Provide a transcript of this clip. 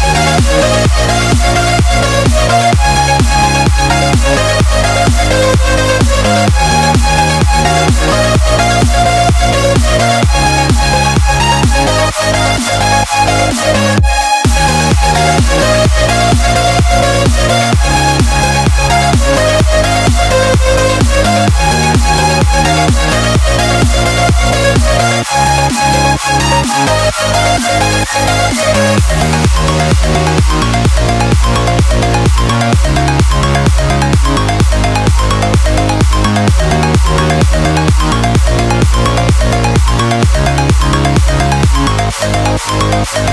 Música